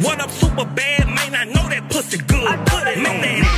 What up, super bad? Man, I know that pussy good. Put it Make that